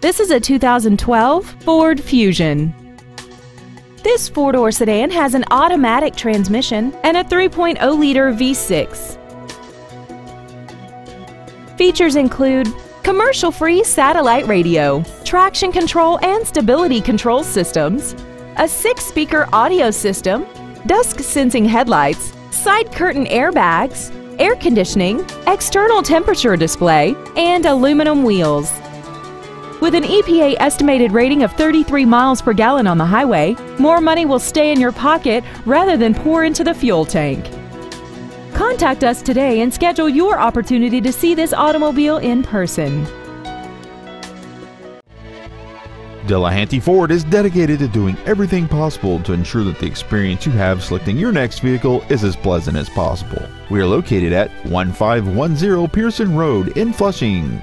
This is a 2012 Ford Fusion. This four-door sedan has an automatic transmission and a 3.0-liter V6. Features include commercial-free satellite radio, traction control and stability control systems, a six-speaker audio system, dusk-sensing headlights, side curtain airbags, air conditioning, external temperature display, and aluminum wheels. With an EPA estimated rating of 33 miles per gallon on the highway, more money will stay in your pocket rather than pour into the fuel tank. Contact us today and schedule your opportunity to see this automobile in person. Delehanty Ford is dedicated to doing everything possible to ensure that the experience you have selecting your next vehicle is as pleasant as possible. We are located at 1510 Pierson Road in Flushing.